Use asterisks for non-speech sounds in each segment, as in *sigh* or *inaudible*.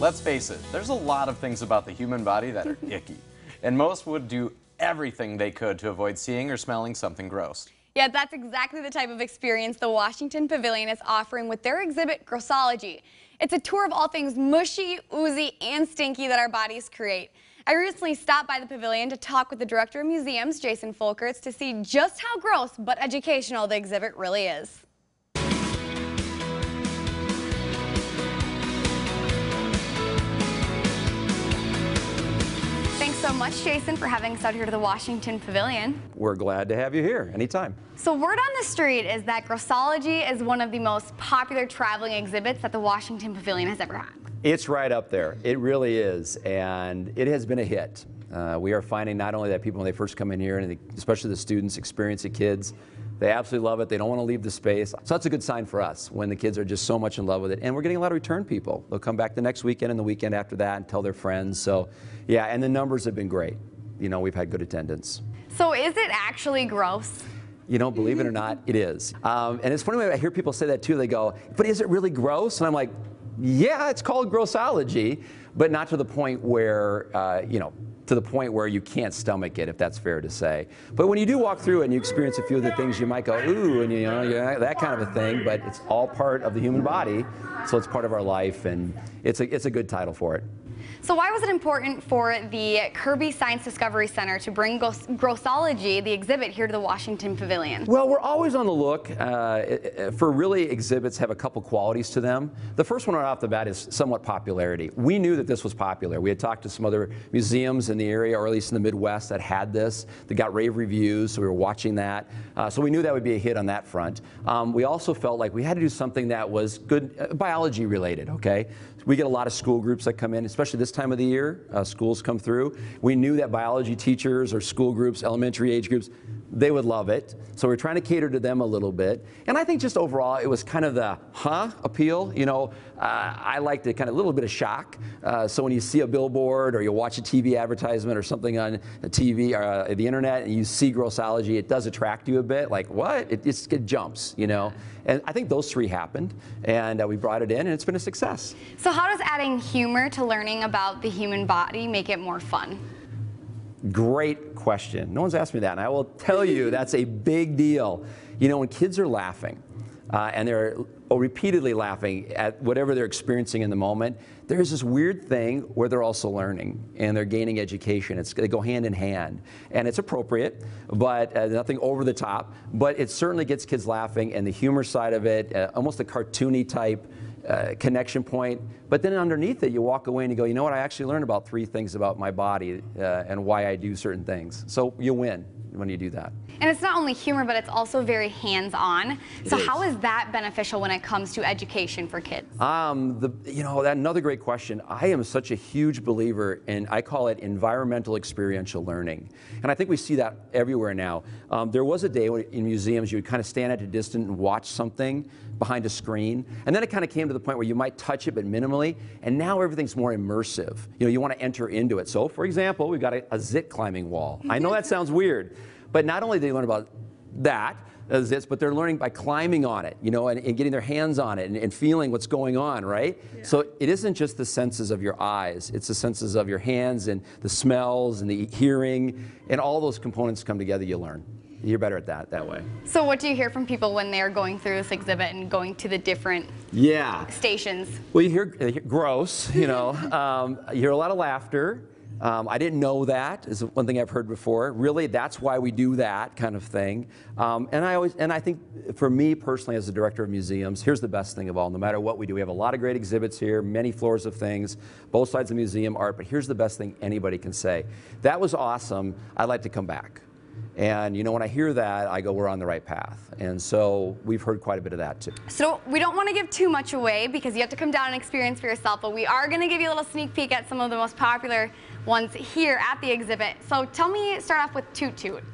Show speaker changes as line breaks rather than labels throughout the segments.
Let's face it, there's a lot of things about the human body that are *laughs* icky, and most would do everything they could to avoid seeing or smelling something gross.
Yeah, that's exactly the type of experience the Washington Pavilion is offering with their exhibit, Grossology. It's a tour of all things mushy, oozy, and stinky that our bodies create. I recently stopped by the pavilion to talk with the director of museums, Jason Folkerts, to see just how gross but educational the exhibit really is. So much, Jason, for having us out here to the Washington Pavilion.
We're glad to have you here anytime.
So word on the street is that Grossology is one of the most popular traveling exhibits that the Washington Pavilion has ever had.
It's right up there. It really is. And it has been a hit. Uh, we are finding not only that people, when they first come in here, and especially the students, experience the kids, they absolutely love it. They don't want to leave the space. So that's a good sign for us when the kids are just so much in love with it. And we're getting a lot of return people. They'll come back the next weekend and the weekend after that and tell their friends. So, yeah, and the numbers have been great. You know, we've had good attendance.
So is it actually gross?
You know, believe it or not, it is. Um, and it's funny when I hear people say that too. They go, but is it really gross? And I'm like, yeah, it's called grossology, but not to the point where, uh, you know, to the point where you can't stomach it, if that's fair to say. But when you do walk through it and you experience a few of the things, you might go, ooh, and you know, yeah, that kind of a thing, but it's all part of the human body, so it's part of our life, and it's a, it's a good title for it.
So why was it important for the Kirby Science Discovery Center to bring Grossology, the exhibit, here to the Washington Pavilion?
Well, we're always on the look uh, for really exhibits have a couple qualities to them. The first one right off the bat is somewhat popularity. We knew that this was popular. We had talked to some other museums in the area, or at least in the Midwest, that had this, that got rave reviews, so we were watching that. Uh, so we knew that would be a hit on that front. Um, we also felt like we had to do something that was good uh, biology related, okay? We get a lot of school groups that come in, especially this time of the year. Uh, schools come through. We knew that biology teachers or school groups, elementary age groups, they would love it. So we're trying to cater to them a little bit. And I think just overall, it was kind of the huh appeal. You know, uh, I like the kind of a little bit of shock. Uh, so when you see a billboard or you watch a TV advertisement or something on the TV or uh, the internet and you see grossology, it does attract you a bit. Like, what? It, it jumps, you know? And I think those three happened, and uh, we brought it in, and it's been a success.
So how does adding humor to learning about the human body make it more fun?
Great question. No one's asked me that, and I will tell you *laughs* that's a big deal. You know, when kids are laughing, uh, and they're repeatedly laughing at whatever they're experiencing in the moment, there's this weird thing where they're also learning and they're gaining education. It's, they go hand in hand. And it's appropriate, but uh, nothing over the top. But it certainly gets kids laughing, and the humor side of it, uh, almost a cartoony type uh, connection point. But then underneath it, you walk away and you go, you know what, I actually learned about three things about my body uh, and why I do certain things. So you win when you do that.
And it's not only humor, but it's also very hands-on. So is. how is that beneficial when it comes to education for kids?
Um, the, you know, that, another great question. I am such a huge believer in, I call it environmental experiential learning. And I think we see that everywhere now. Um, there was a day when, in museums you would kind of stand at a distance and watch something behind a screen. And then it kind of came to the point where you might touch it, but minimally. And now everything's more immersive. You know, you want to enter into it. So, for example, we've got a, a zit climbing wall. I know that sounds weird. But not only do they learn about that, as this, but they're learning by climbing on it, you know, and, and getting their hands on it and, and feeling what's going on, right? Yeah. So it isn't just the senses of your eyes, it's the senses of your hands and the smells and the hearing, and all those components come together, you learn. You're better at that that way.
So what do you hear from people when they're going through this exhibit and going to the different
yeah.
stations?
Well, you hear, you hear gross, you know, *laughs* um, you hear a lot of laughter. Um, I didn't know that is one thing I've heard before. Really, that's why we do that kind of thing. Um, and I always, and I think for me personally, as the director of museums, here's the best thing of all. No matter what we do, we have a lot of great exhibits here, many floors of things, both sides of the museum art. But here's the best thing anybody can say: that was awesome. I'd like to come back. And you know, when I hear that, I go, we're on the right path. And so we've heard quite a bit of that too.
So we don't want to give too much away because you have to come down and experience for yourself, but we are going to give you a little sneak peek at some of the most popular ones here at the exhibit. So tell me, start off with Toot Toot.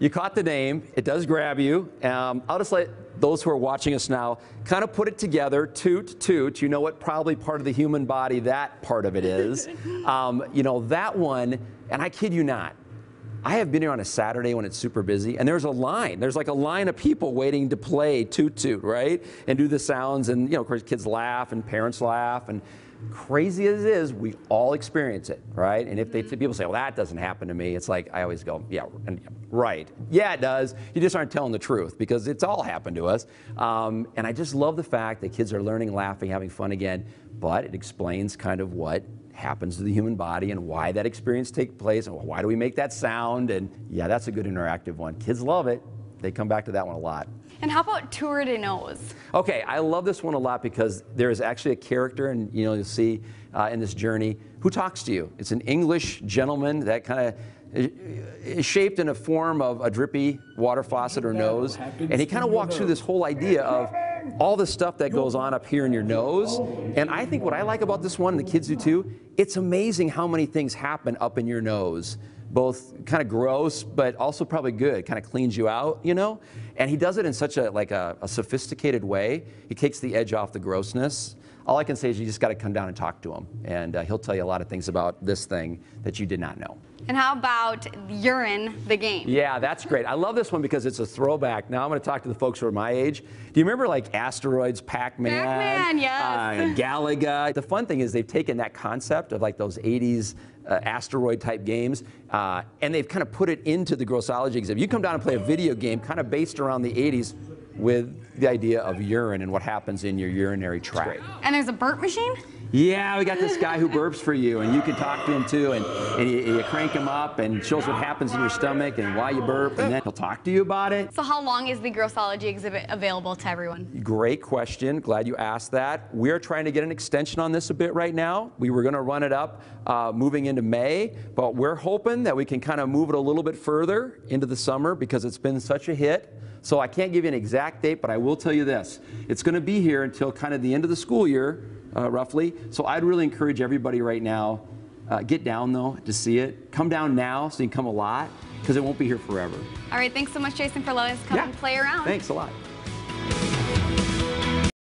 you caught the name. It does grab you. Um, I'll just let those who are watching us now kind of put it together. Toot, toot. You know what probably part of the human body that part of it is. *laughs* Um, you know, that one, and I kid you not, I have been here on a Saturday when it's super busy, and there's a line. There's like a line of people waiting to play toot toot, right? And do the sounds, and you know, of course, kids laugh and parents laugh, and crazy as it is, we all experience it, right? And if they, people say, well, that doesn't happen to me, it's like, I always go, yeah, and- right. Yeah, it does. You just aren't telling the truth because it's all happened to us. Um, and I just love the fact that kids are learning, laughing, having fun again, but it explains kind of what happens to the human body and why that experience takes place and why do we make that sound. And yeah, that's a good interactive one. Kids love it. They come back to that one a lot.
And how about Tour de Nose?
Okay, I love this one a lot because there is actually a character, and you know you'll see uh, in this journey who talks to you. It's an English gentleman that kind of is shaped in a form of a drippy water faucet or nose, and he kind of walks through this whole idea of all the stuff that goes on up here in your nose. And I think what I like about this one, the kids do too, it's amazing how many things happen up in your nose both kind of gross, but also probably good. Kind of cleans you out, you know. And he does it in such a like a, a sophisticated way. He takes the edge off the grossness. All I can say is you just got to come down and talk to him, and uh, he'll tell you a lot of things about this thing that you did not know.
And how about Urine, the game?
Yeah, that's great. I love this one because it's a throwback. Now I'm going to talk to the folks who are my age. Do you remember like Asteroids, Pac-Man,
Pac-Man, yes.
uh, Galaga? The fun thing is they've taken that concept of like those 80s uh, asteroid type games, uh, and they've kind of put it into the grossology exhibit. You come down and play a video game kind of based around the 80s with the idea of urine and what happens in your urinary tract.
And there's a burp machine?
Yeah, we got this guy who burps for you, and you can talk to him too, and, and you, you crank him up and shows what happens in your stomach and why you burp, and then he'll talk to you about it.
So how long is the Grossology exhibit available to everyone?
Great question. Glad you asked that. We're trying to get an extension on this a bit right now. We were going to run it up uh, moving into May, but we're hoping that we can kind of move it a little bit further into the summer because it's been such a hit. So I can't give you an exact date, but I will tell you this. It's going to be here until kind of the end of the school year, uh, roughly. So I'd really encourage everybody right now, uh, get down though to see it. Come down now so you can come a lot because it won't be here forever.
All right, thanks so much, Jason, for letting us come
Yeah.
and play around.
Thanks a lot.